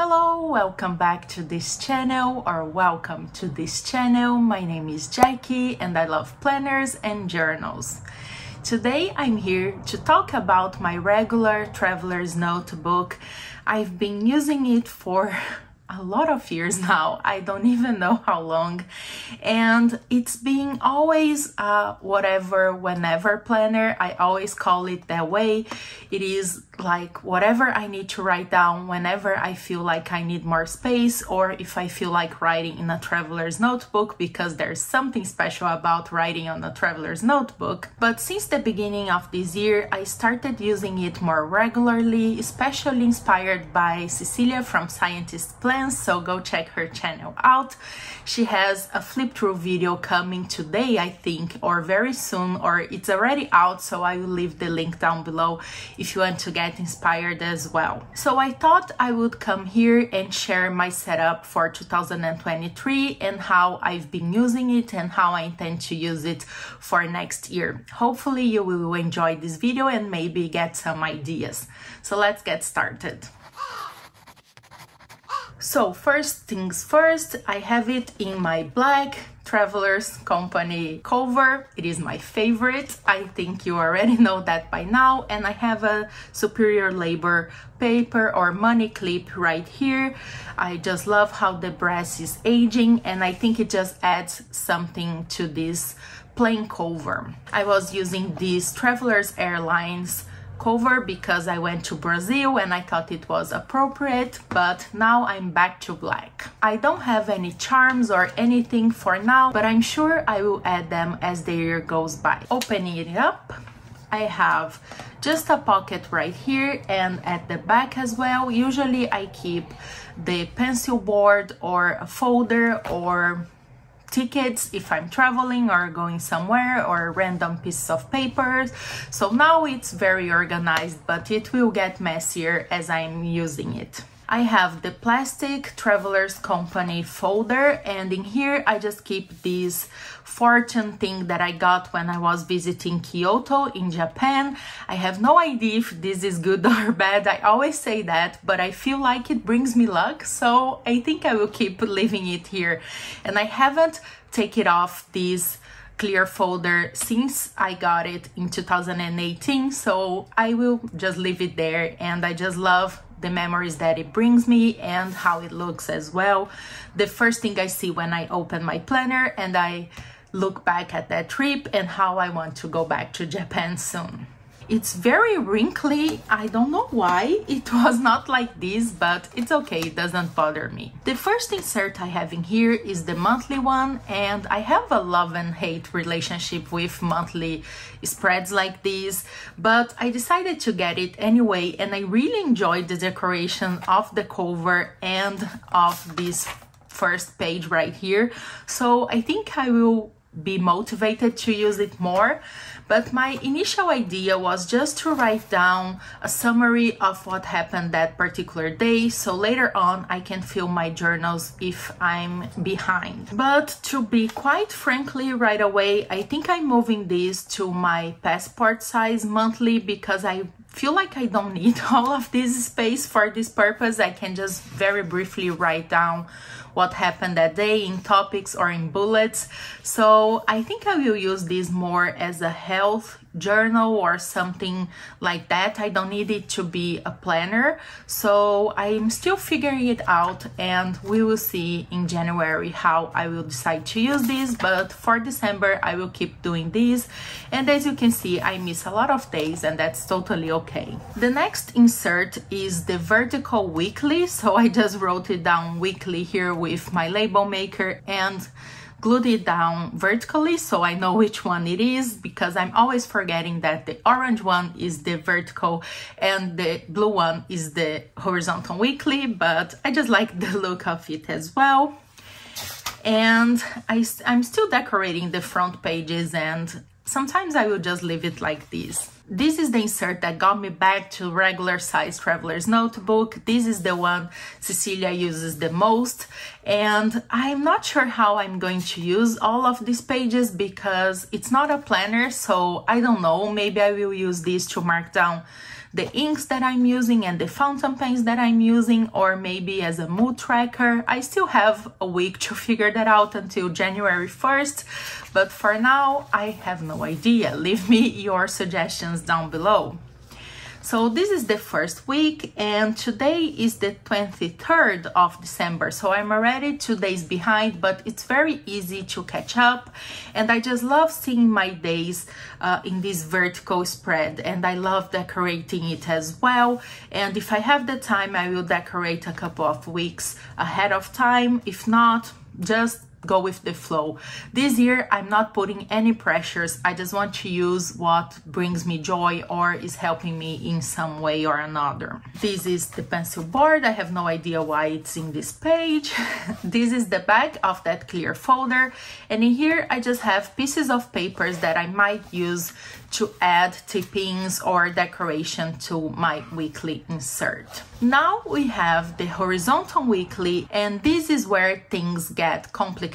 Hello, welcome back to this channel or welcome to this channel. My name is Jackie and I love planners and journals. Today I'm here to talk about my regular traveler's notebook. I've been using it for a lot of years now. I don't even know how long. And it's been always a whatever, whenever planner. I always call it that way. It is like whatever I need to write down whenever I feel like I need more space or if I feel like writing in a traveler's notebook because there's something special about writing on a traveler's notebook. But since the beginning of this year, I started using it more regularly, especially inspired by Cecilia from Scientist So go check her channel out. She has a flip through video coming today, I think, or very soon, or it's already out, so I will leave the link down below if you want to get inspired as well. So I thought I would come here and share my setup for 2023 and how I've been using it and how I intend to use it for next year. Hopefully you will enjoy this video and maybe get some ideas. So let's get started. So first things first, I have it in my black Travelers Company cover. It is my favorite. I think you already know that by now. And I have a Superior Labor paper or money clip right here. I just love how the brass is aging and I think it just adds something to this plain cover. I was using this Travelers Airlines cover because I went to Brazil and I thought it was appropriate, but now I'm back to black. I don't have any charms or anything for now, but I'm sure I will add them as the year goes by. Opening it up, I have just a pocket right here and at the back as well. Usually I keep the pencil board or a folder or tickets if I'm traveling or going somewhere or random pieces of papers. So now it's very organized, but it will get messier as I'm using it. I have the plastic Travelers Company folder and in here I just keep this fortune thing that I got when I was visiting Kyoto in Japan. I have no idea if this is good or bad. I always say that, but I feel like it brings me luck. So I think I will keep leaving it here. And I haven't taken it off this clear folder since I got it in 2018 so I will just leave it there and I just love the memories that it brings me and how it looks as well. The first thing I see when I open my planner and I look back at that trip and how I want to go back to Japan soon. It's very wrinkly. I don't know why it was not like this, but it's okay. It doesn't bother me. The first insert I have in here is the monthly one, and I have a love and hate relationship with monthly spreads like this, but I decided to get it anyway, and I really enjoyed the decoration of the cover and of this first page right here. So I think I will be motivated to use it more. But my initial idea was just to write down a summary of what happened that particular day so later on I can fill my journals if I'm behind. But to be quite frankly right away, I think I'm moving this to my passport size monthly because I feel like I don't need all of this space for this purpose. I can just very briefly write down what happened that day in topics or in bullets. So I think I will use this more as a health journal or something like that. I don't need it to be a planner. So I'm still figuring it out and we will see in January how I will decide to use this. But for December, I will keep doing this. And as you can see, I miss a lot of days and that's totally okay. The next insert is the vertical weekly. So I just wrote it down weekly here with my label maker and glued it down vertically so I know which one it is because I'm always forgetting that the orange one is the vertical and the blue one is the horizontal weekly but I just like the look of it as well and I, I'm still decorating the front pages and sometimes I will just leave it like this. This is the insert that got me back to regular size traveler's notebook. This is the one Cecilia uses the most and I'm not sure how I'm going to use all of these pages because it's not a planner so I don't know maybe I will use this to mark down the inks that I'm using and the fountain pens that I'm using or maybe as a mood tracker. I still have a week to figure that out until January 1st, but for now I have no idea. Leave me your suggestions down below. So this is the first week and today is the 23rd of December. So I'm already two days behind, but it's very easy to catch up. And I just love seeing my days uh, in this vertical spread and I love decorating it as well. And if I have the time, I will decorate a couple of weeks ahead of time. If not, just go with the flow. This year, I'm not putting any pressures. I just want to use what brings me joy or is helping me in some way or another. This is the pencil board. I have no idea why it's in this page. this is the back of that clear folder. And in here, I just have pieces of papers that I might use to add tippings or decoration to my weekly insert. Now we have the horizontal weekly and this is where things get complicated,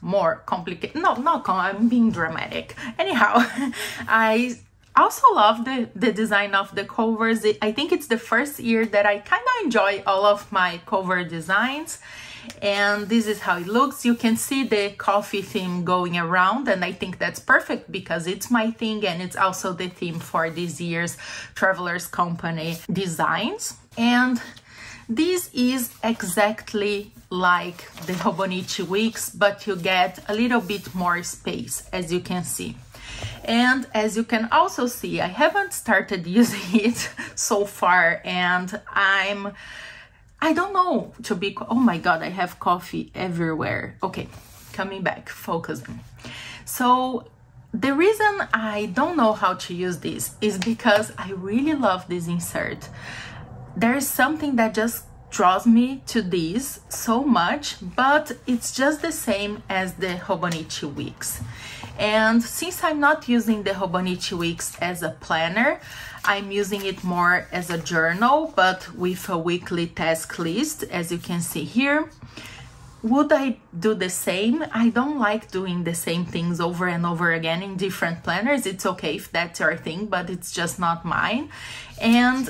more complicated. No, not I'm being dramatic. Anyhow, I also love the, the design of the covers. I think it's the first year that I kind of enjoy all of my cover designs and this is how it looks you can see the coffee theme going around and I think that's perfect because it's my thing and it's also the theme for this year's Travelers Company designs and this is exactly like the Hobonichi Weeks but you get a little bit more space as you can see and as you can also see I haven't started using it so far and I'm I don't know to be, oh my God, I have coffee everywhere. Okay, coming back, focusing. So the reason I don't know how to use this is because I really love this insert. There's something that just draws me to these so much, but it's just the same as the Hobonichi Weeks. And since I'm not using the Hobonichi Weeks as a planner, I'm using it more as a journal, but with a weekly task list, as you can see here. Would I do the same? I don't like doing the same things over and over again in different planners. It's okay if that's your thing, but it's just not mine. And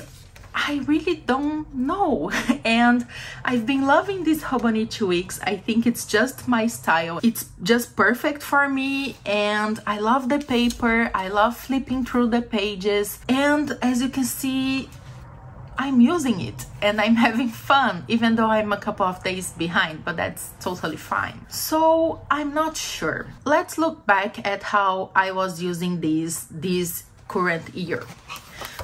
I really don't know. And I've been loving these Hobonichi Weeks. I think it's just my style. It's just perfect for me and I love the paper. I love flipping through the pages. And as you can see, I'm using it and I'm having fun, even though I'm a couple of days behind, but that's totally fine. So I'm not sure. Let's look back at how I was using these this current year.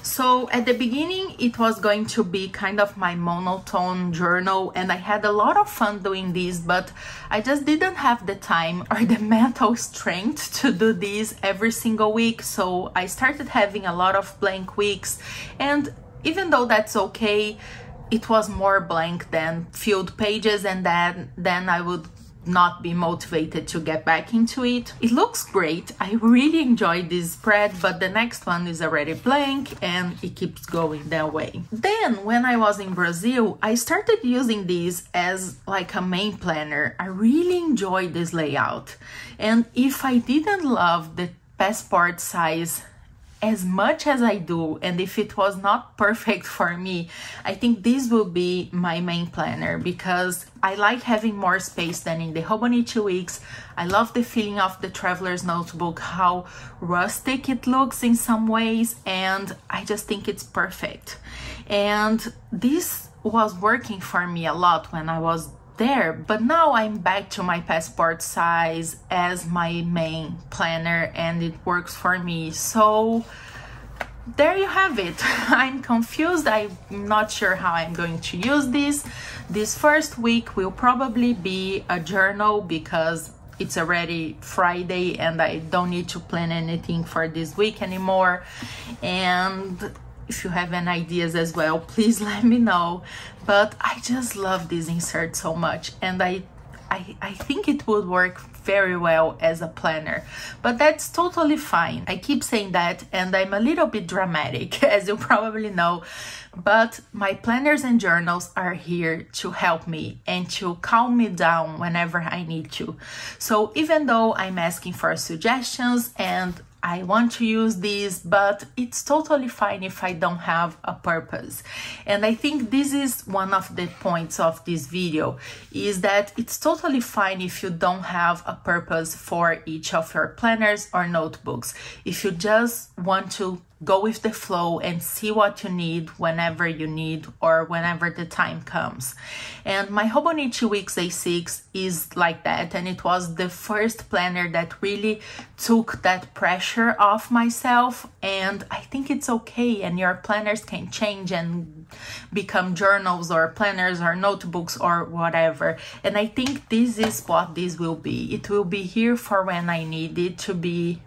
So at the beginning, it was going to be kind of my monotone journal and I had a lot of fun doing this, but I just didn't have the time or the mental strength to do this every single week. So I started having a lot of blank weeks and even though that's okay, it was more blank than filled pages and then, then I would not be motivated to get back into it. It looks great. I really enjoyed this spread, but the next one is already blank and it keeps going that way. Then when I was in Brazil, I started using this as like a main planner. I really enjoyed this layout. And if I didn't love the passport size as much as I do, and if it was not perfect for me, I think this will be my main planner because I like having more space than in the Hobonichi weeks. I love the feeling of the traveler's notebook, how rustic it looks in some ways, and I just think it's perfect. And this was working for me a lot when I was there but now I'm back to my passport size as my main planner and it works for me. So there you have it. I'm confused. I'm not sure how I'm going to use this. This first week will probably be a journal because it's already Friday and I don't need to plan anything for this week anymore. And if you have any ideas as well please let me know but I just love this insert so much and I I, I think it would work very well as a planner, but that's totally fine. I keep saying that and I'm a little bit dramatic, as you probably know, but my planners and journals are here to help me and to calm me down whenever I need to. So even though I'm asking for suggestions and I want to use this, but it's totally fine if I don't have a purpose. And I think this is one of the points of this video is that it's totally fine if you don't have a purpose for each of your planners or notebooks. If you just want to go with the flow and see what you need whenever you need or whenever the time comes. And my Hobonichi Weeks A6 is like that, and it was the first planner that really took that pressure off myself. And I think it's okay, and your planners can change and become journals or planners or notebooks or whatever. And I think this is what this will be. It will be here for when I need it to be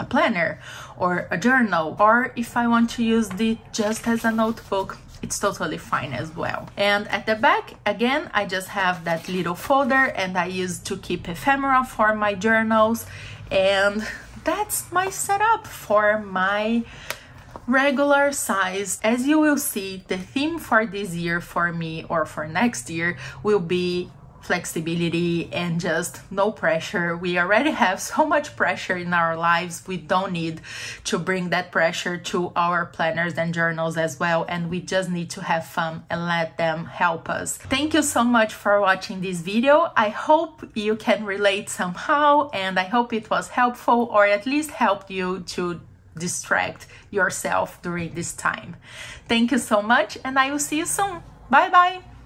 a planner or a journal or if I want to use it just as a notebook it's totally fine as well. And at the back, again, I just have that little folder and I use to keep ephemera for my journals. And that's my setup for my regular size. As you will see, the theme for this year for me or for next year will be flexibility and just no pressure. We already have so much pressure in our lives. We don't need to bring that pressure to our planners and journals as well. And we just need to have fun and let them help us. Thank you so much for watching this video. I hope you can relate somehow and I hope it was helpful or at least helped you to distract yourself during this time. Thank you so much and I will see you soon. Bye bye.